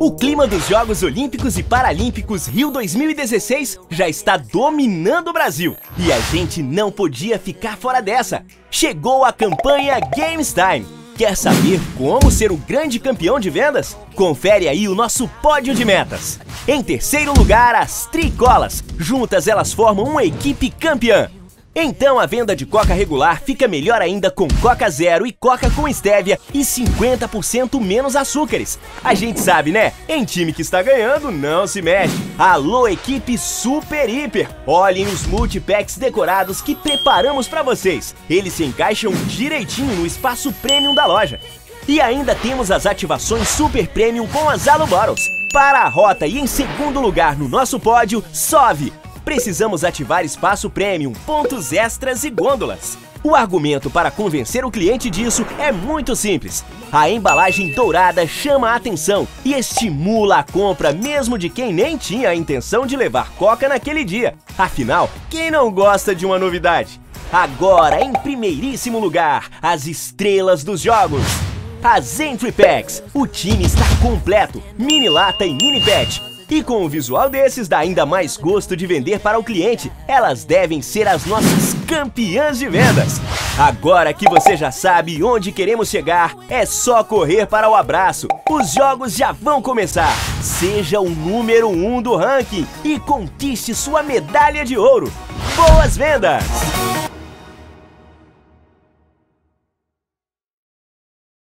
O clima dos Jogos Olímpicos e Paralímpicos Rio 2016 já está dominando o Brasil. E a gente não podia ficar fora dessa. Chegou a campanha Games Time. Quer saber como ser o grande campeão de vendas? Confere aí o nosso pódio de metas. Em terceiro lugar, as Tricolas. Juntas elas formam uma equipe campeã. Então a venda de Coca regular fica melhor ainda com Coca Zero e Coca com Estévia e 50% menos açúcares. A gente sabe, né? Em time que está ganhando, não se mexe. Alô, equipe Super Hiper! Olhem os multipacks decorados que preparamos para vocês. Eles se encaixam direitinho no espaço premium da loja. E ainda temos as ativações Super Premium com as Alo Bottles. Para a rota e em segundo lugar no nosso pódio, Sove, precisamos ativar espaço premium, pontos extras e gôndolas. O argumento para convencer o cliente disso é muito simples. A embalagem dourada chama a atenção e estimula a compra mesmo de quem nem tinha a intenção de levar coca naquele dia. Afinal, quem não gosta de uma novidade? Agora, em primeiríssimo lugar, as estrelas dos jogos. As Entry Packs. O time está completo, mini lata e mini pet e com o visual desses dá ainda mais gosto de vender para o cliente. Elas devem ser as nossas campeãs de vendas. Agora que você já sabe onde queremos chegar, é só correr para o abraço. Os jogos já vão começar. Seja o número um do ranking e conquiste sua medalha de ouro. Boas vendas!